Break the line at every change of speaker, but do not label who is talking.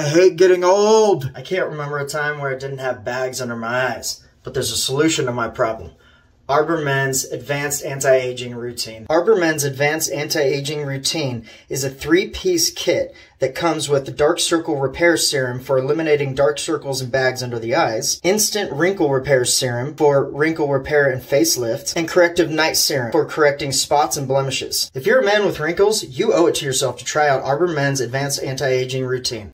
I hate getting old. I can't remember a time where I didn't have bags under my eyes, but there's a solution to my problem. Arbor Men's Advanced Anti-Aging Routine. Arbor Men's Advanced Anti-Aging Routine is a three-piece kit that comes with Dark Circle Repair Serum for eliminating dark circles and bags under the eyes, Instant Wrinkle Repair Serum for wrinkle repair and facelift, and Corrective Night Serum for correcting spots and blemishes. If you're a man with wrinkles, you owe it to yourself to try out Arbor Men's Advanced Anti-Aging Routine.